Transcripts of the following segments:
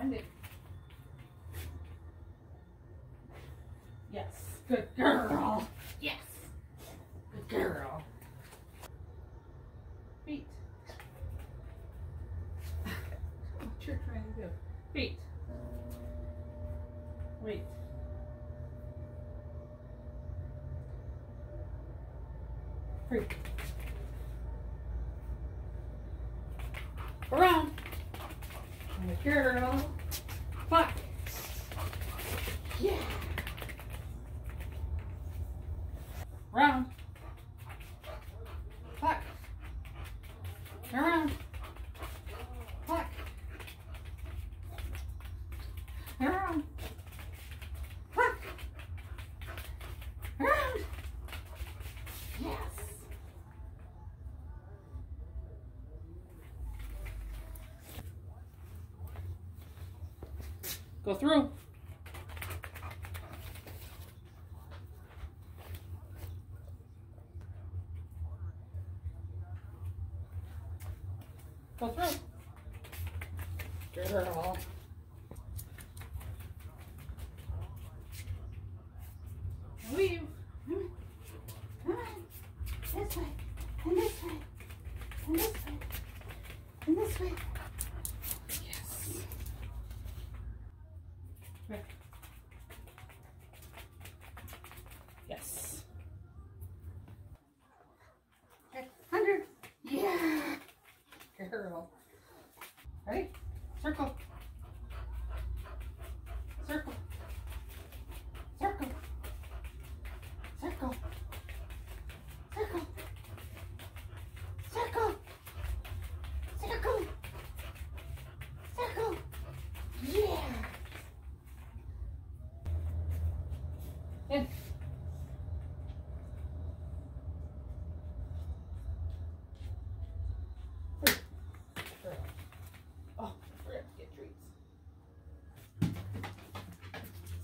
Find it. Yes. Good girl. Yes. Good girl. Feet. what you're trying to do. Feet. Wait. Free. Around girl. Go through. Go through. Girl. Leave. Come on. This way. And this way. And this way. And this way.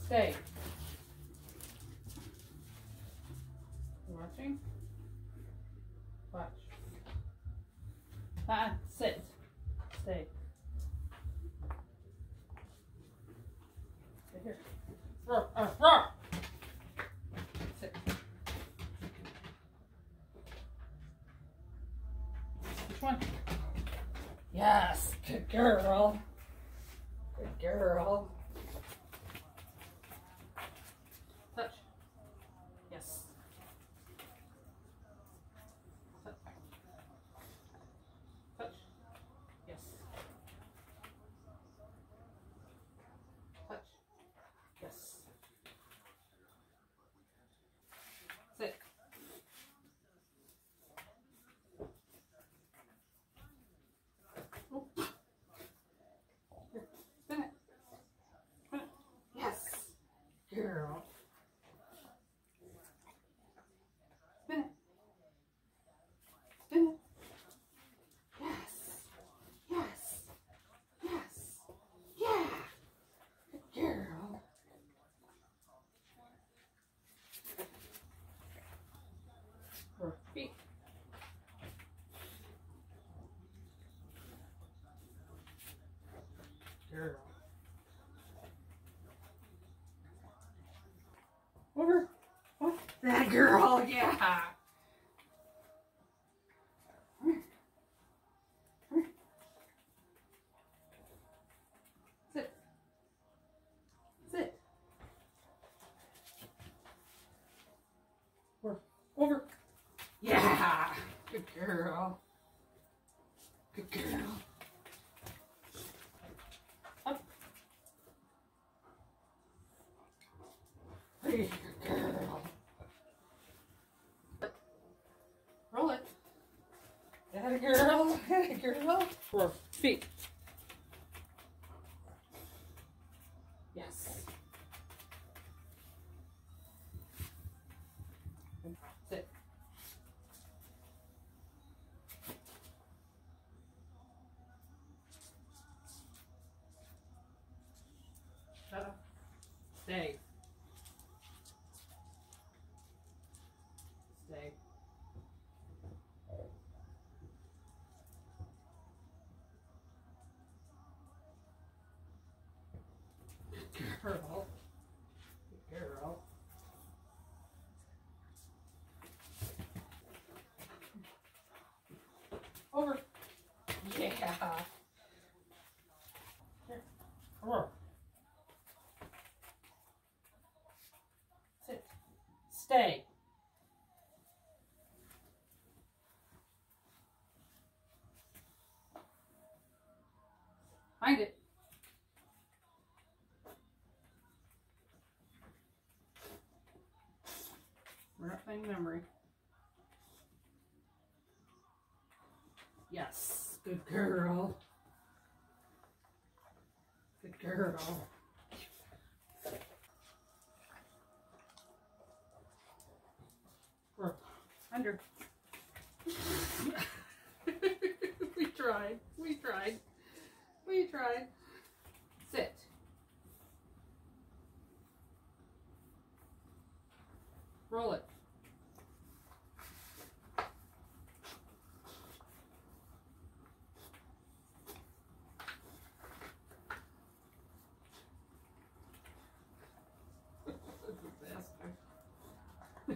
Stay. Watching? Watch. Ah, sit. Stay. Sit here. Roar, uh, roar. Sit. Which one? Yes, good girl. Good girl. Touch. Yes. Touch. Touch. Yes. Touch. Yes. Sit. Oh. Here, spin it. Spin it. Yes. Girl. Spin it. Spin it. Yes. Yes. Yes. Yeah. Good girl. Her feet. Girl. Over. What? That girl, yeah. Sit. Sit. Over. Over. Yeah. Good girl. Good girl. Up. Hey, good girl. Roll it. A girl. A girl. Four feet. Yes. Sit. Shut up. Stay. Stay. Girl. Good girl. Over. Yeah. Here. Over. Sit. Stay. Find it. Yes, good girl. Good girl. Under. we tried. We tried. We tried. Sit. Roll it.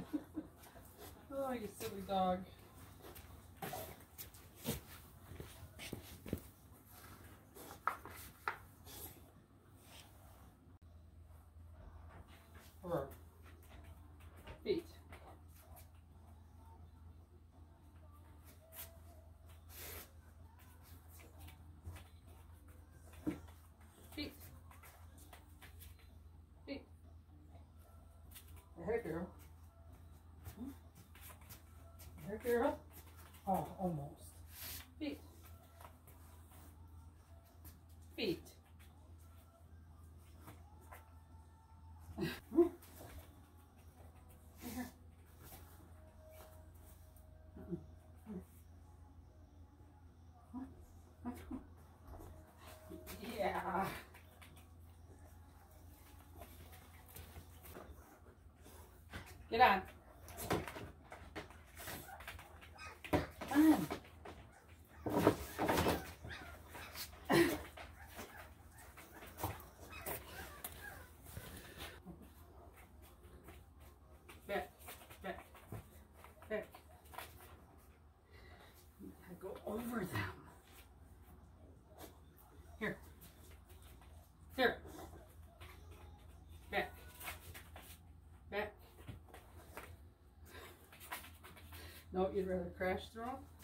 oh, you silly dog. Or feet. Feet. Feet. Hey, girl. Hey, girl. Oh, almost. Feet. Feet. Yeah. Get on. On. Back, back, back. You gotta go over them. Here. Here. Back. Back. No, you'd rather crash through 'em?